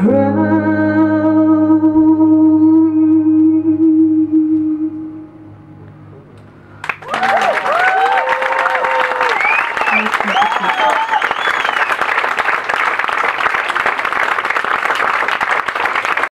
cry